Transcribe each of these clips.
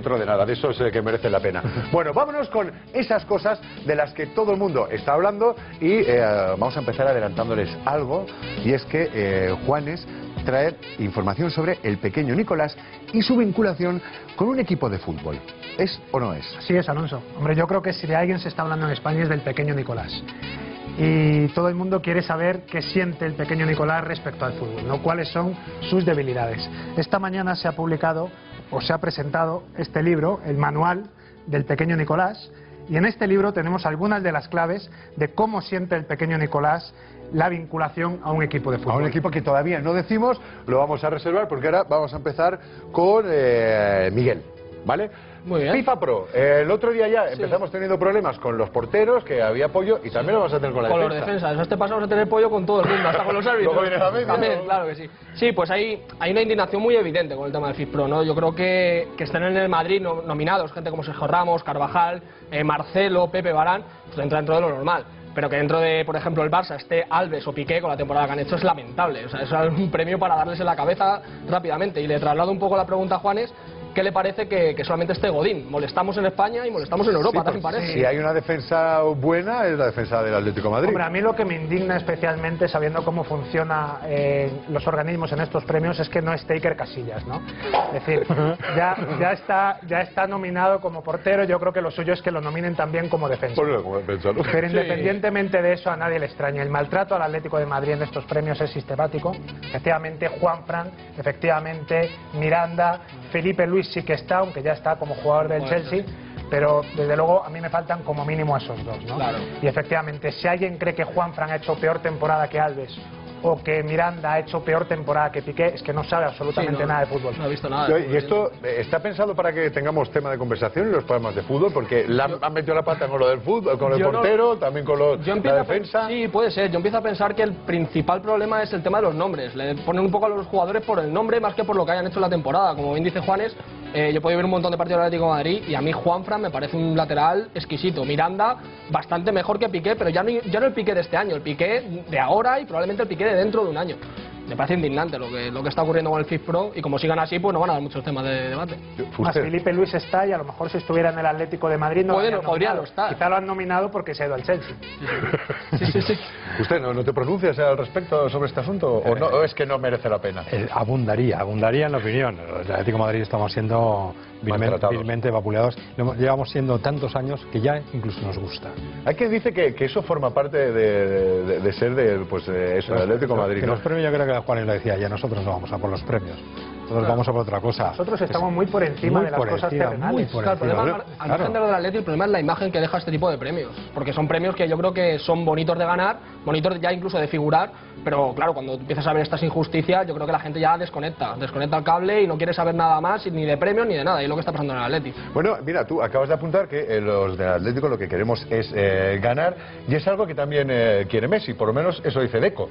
dentro de nada, de eso es eh, que merece la pena. Bueno, vámonos con esas cosas de las que todo el mundo está hablando y eh, vamos a empezar adelantándoles algo y es que eh, Juanes trae información sobre el pequeño Nicolás y su vinculación con un equipo de fútbol. ¿Es o no es? Sí es, Alonso. Hombre, yo creo que si de alguien se está hablando en España es del pequeño Nicolás. Y todo el mundo quiere saber qué siente el pequeño Nicolás respecto al fútbol, ¿no? cuáles son sus debilidades. Esta mañana se ha publicado o se ha presentado este libro, el manual del pequeño Nicolás, y en este libro tenemos algunas de las claves de cómo siente el pequeño Nicolás la vinculación a un equipo de fútbol. A un equipo que todavía no decimos, lo vamos a reservar porque ahora vamos a empezar con eh, Miguel. ¿Vale? Muy bien. FIFA Pro. Eh, el otro día ya empezamos teniendo problemas con los porteros, que había apoyo, y también lo vamos a tener con la Con los defensa. defensas. Este paso vamos a tener pollo con todo el mundo, hasta con los árbitros. Luego También, ¿no? claro que sí. Sí, pues hay, hay una indignación muy evidente con el tema del FIFPro, ¿no? Yo creo que, que están en el Madrid no- nominados gente como Sergio Ramos, Carvajal, eh, Marcelo, Pepe Barán, pues entra dentro de lo normal. Pero que dentro de, por ejemplo, el Barça esté Alves o Piqué con la temporada que han hecho es lamentable. O sea, es un premio para darles en la cabeza rápidamente. Y le traslado un poco la pregunta a Juanes, ¿qué le parece que, que solamente esté Godín? Molestamos en España y molestamos en Europa, Sí, también porque parece. Si hay una defensa buena, es la defensa del Atlético de Madrid. Hombre, a mí lo que me indigna especialmente, sabiendo cómo funcionan los organismos en estos premios, es que no es Taker Casillas, ¿no? Es decir, ya, ya, está, ya está nominado como portero, yo creo que lo suyo es que lo nominen también como defensa. Ponlo como defensa, ¿no? Pero independientemente de eso, a nadie le extraña. El maltrato al Atlético de Madrid en estos premios es sistemático. Efectivamente, Juan Fran, efectivamente, Miranda, Felipe Luis sí que está, aunque ya está como jugador del Bueno, Chelsea. Pero desde luego a mí me faltan como mínimo esos dos, ¿no? Claro. Y efectivamente, si alguien cree que Juan Fran ha hecho peor temporada que Alves o que Miranda ha hecho peor temporada que Piqué, es que no sabe absolutamente Sí, no, nada de fútbol. No he visto nada. de Y esto está pensado para que tengamos tema de conversación en los programas de fútbol, porque la, han metido la pata con lo del fútbol, con el no- portero, también con lo, Yo la defensa. Sí, puede ser. Yo empiezo a pensar que el principal problema es el tema de los nombres. Le ponen un poco a los jugadores por el nombre más que por lo que hayan hecho en la temporada. Como bien dice Juanes, eh, yo podido ver un montón de partidos del Atlético de Madrid y a mí Juanfran me parece un lateral exquisito. Miranda bastante mejor que Piqué, pero ya no, ya no el Piqué de este año, el Piqué de ahora y probablemente el Piqué de dentro de un año. Me parece indignante lo que, lo que está ocurriendo con el FIF Pro y como sigan así, pues no van a dar muchos temas de debate. Más Fuster. Felipe Luis está y a lo mejor si estuviera en el Atlético de Madrid no Puede, lo podría nominado. no estar. Quizá lo han nominado porque se ha ido al Chelsea. Sí, sí, sí. ¿Usted no, no te pronuncias al respecto sobre este asunto? ¿O, no, o es que no merece la pena? Eh, abundaría, abundaría en la opinión. El Atlético de Madrid estamos siendo vilmente, vapuleados. Llevamos siendo tantos años que ya incluso nos gusta. Hay quien dice que, que eso forma parte de, de- de ser de, pues, de eso, del Atlético de Madrid. Que ¿no? los premios, yo creo que Juan lo decía, ya nosotros no vamos a por los premios. Nosotros vamos a por otra cosa. Nosotros estamos muy por encima Muy de las por cosas encima, terrenales. muy por Claro, el problema, encima. al- al Claro. margen de lo del Atleti, el problema es la imagen que deja este tipo de premios. Porque son premios que yo creo que son bonitos de ganar, bonitos ya incluso de figurar, pero claro, cuando empiezas a ver estas injusticias, yo creo que la gente ya desconecta, desconecta el cable y no quiere saber nada más, ni de premios ni de nada, y es lo que está pasando en el Atleti. Bueno, mira, tú acabas de apuntar que eh, los del Atlético lo que queremos es eh, ganar y es algo que también eh, quiere Messi, por lo menos eso dice Deco.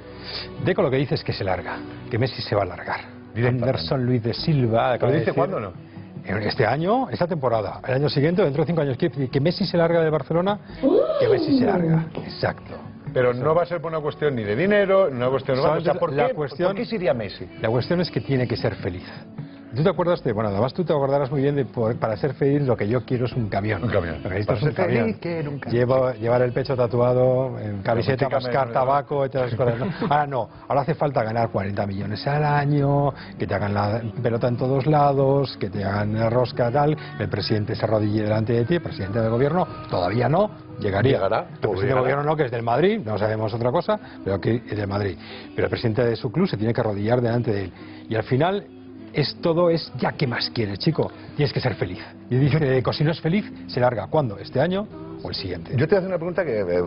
Deco lo que dice es que se larga, que Messi se va a largar. Anderson Luis de Silva. acaba ¿Pero de dice cuándo no? Este año, esta temporada, el año siguiente, dentro de cinco años, que, que Messi se larga de Barcelona, que Messi se larga, exacto. Pero no va a ser por una cuestión ni de dinero, ni una cuestión... o sea, Solamente ¿por, la qué, cuestión- ¿Por qué se iría Messi? La cuestión es que tiene que ser feliz. ¿Tú te acuerdas de, bueno, además tú te acordarás muy bien de por- para ser feliz lo que yo quiero es un camión. Un camión. Lo que necesito es un ser feliz camión. quiero un camión. Llevo- llevar el pecho tatuado, en camiseta, mascar tabaco y todas esas cosas. ¿no? Ahora no, ahora hace falta ganar 40 millones al año, que te hagan la pelota en todos lados, que te hagan la rosca tal, el presidente se arrodille delante de ti, el presidente del gobierno, todavía no, llegaría. Llegará, El presidente llegará. del gobierno no, que es del Madrid, no sabemos otra cosa, pero que es del Madrid. Pero el presidente de su club se tiene que arrodillar delante de él. Y al final es todo es ya qué más quieres, chico. Tienes que ser feliz. Y dice Deco, si no es feliz, se larga. ¿Cuándo? ¿Este año o el siguiente? Yo te voy a hacer una pregunta que, eh,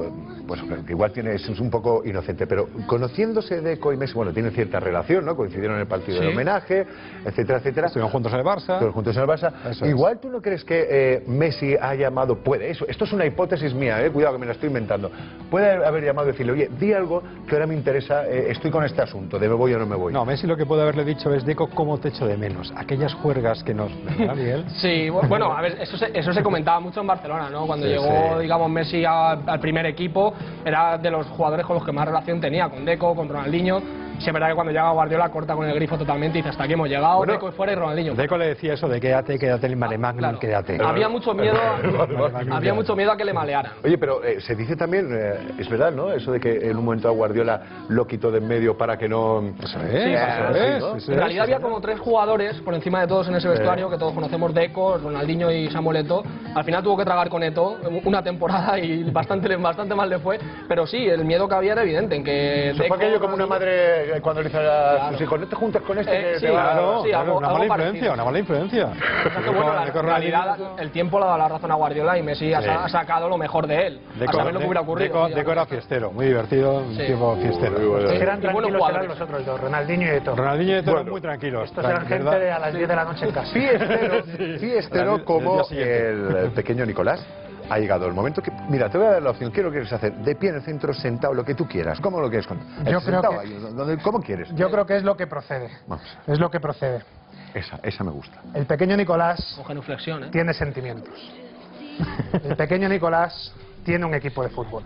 pues, que igual tiene, es un poco inocente, pero conociéndose Deco y Messi, bueno, tienen cierta relación, ¿no? Coincidieron en el partido Sí. de homenaje, etcétera, etcétera. Estuvieron juntos en el Barça. Todos juntos en el Barça. Eso es. Igual tú no crees que eh, Messi ha llamado, puede, eso, esto es una hipótesis mía, eh, cuidado que me la estoy inventando. Puede haber llamado y decirle, oye, di algo que ahora me interesa, eh, estoy con este asunto, de me voy o no me voy. No, Messi lo que puede haberle dicho es, Deco, ¿cómo te echo de menos? Aquellas juergas que nos... ¿Verdad, Miguel? Sí, bu- bueno, a ver, eso se, eso se comentaba mucho en Barcelona, ¿no? Cuando Sí, llegó, sí. Digamos, Messi al primer equipo, era de los jugadores con los que más relación tenía, con Deco, con Ronaldinho. Sí, es verdad que cuando llega Guardiola corta con el grifo totalmente y dice hasta aquí hemos llegado, Bueno, Deco y fuera y Ronaldinho. Deco le decía eso de quédate, quédate el mare magnum, Claro. quédate. Había mucho miedo, había mucho miedo a que le malearan. Oye, pero eh, se dice también, eh, es verdad, ¿no? Eso de que en un momento a Guardiola lo quitó de en medio para que no... Eso es, sí, eso sí, es, ¿no? eso En realidad había como tres jugadores por encima de todos en ese vestuario, que todos conocemos, Deco, Ronaldinho y Samuel Eto'o. Al final tuvo que tragar con Eto'o una temporada y bastante, bastante mal le fue. Pero sí, el miedo que había era evidente en que Eso fue Deco, aquello como una madre eh, cuando le dice a Claro. sus hijos, no te juntes con este Eh, que sí, te va a-". Claro, Sí, claro, algo- una algo mala parecido. influencia, una mala influencia. Que bueno, la realidad el tiempo le ha dado la razón a Guardiola y Messi ha Sí. ha sacado lo mejor de él. a Deco, saber lo que hubiera ocurrido. Deco- era fiestero, muy divertido, un tipo fiestero. Bueno. Eran tranquilos eran los otros dos, Ronaldinho y Eto'o. Ronaldinho y Eto'o Bueno, muy tranquilos. Estos eran gente ¿verdad? de a las 10 de la noche en casa. Fiestero, fiestero como el pequeño Nicolás. Ha llegado el momento que, mira, te voy a dar la opción. ¿Qué lo quieres hacer? De pie en el centro, sentado, lo que tú quieras. ¿Cómo lo quieres? contar? Yo creo Sentado que- ahí, donde- ¿Cómo quieres? Yo creo que es lo que procede. Vamos. Es lo que procede. Esa, esa me gusta. El pequeño Nicolás Con genuflexión, ¿eh? tiene sentimientos. El pequeño Nicolás tiene un equipo de fútbol.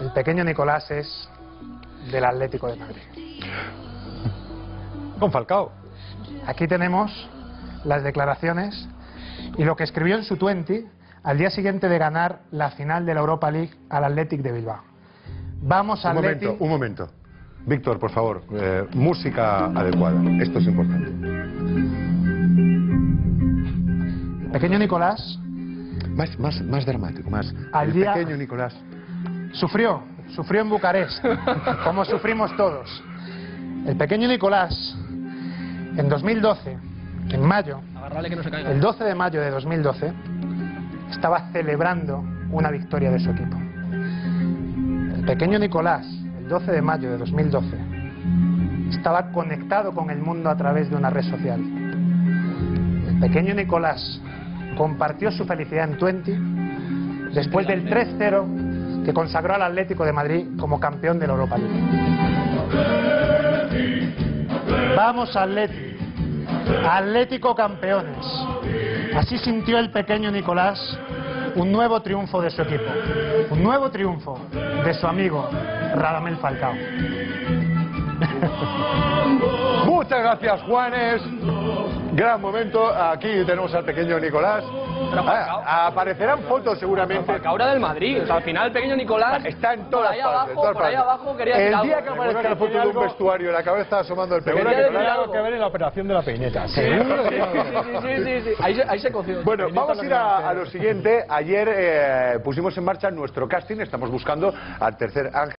El pequeño Nicolás es del Atlético de Madrid. Con Falcao. Aquí tenemos las declaraciones y lo que escribió en su 20 al día siguiente de ganar la final de la Europa League al Athletic de Bilbao. Vamos Un Athletic. momento, un momento. Víctor, por favor, eh, música adecuada. Esto es importante. El pequeño Nicolás Más, más, más dramático, más. Al el día- pequeño Nicolás. Sufrió, sufrió en Bucarest, como sufrimos todos. El pequeño Nicolás, en 2012, en mayo, que no se caiga. el 12 de mayo de 2012, estaba celebrando una victoria de su equipo. El pequeño Nicolás, el 12 de mayo de 2012, estaba conectado con el mundo a través de una red social. El pequeño Nicolás compartió su felicidad en 20 después del 3-0 que consagró al Atlético de Madrid como campeón de la Europa League. Vamos Atlético, Atlético campeones. Así sintió el pequeño Nicolás un nuevo triunfo de su equipo, un nuevo triunfo de su amigo Radamel Falcao. Muchas gracias, Juanes. Gran momento. Aquí tenemos al pequeño Nicolás. Pero Falcao- Ah, aparecerán fotos seguramente. Era del Madrid. O sea, al final el pequeño Nicolás Está en todas ahí partes. abajo, todas por ahí partes. abajo quería El algo. día que aparezca la foto de un vestuario, la cabeza asomando el pequeño Nicolás. algo que ver en la operación de la peineta. Sí, sí, sí, sí, sí, sí. Ahí, se- ahí se coció. Bueno, Peineta vamos a ir a lo siguiente. Ayer eh, pusimos en marcha nuestro casting. Estamos buscando al tercer ángel.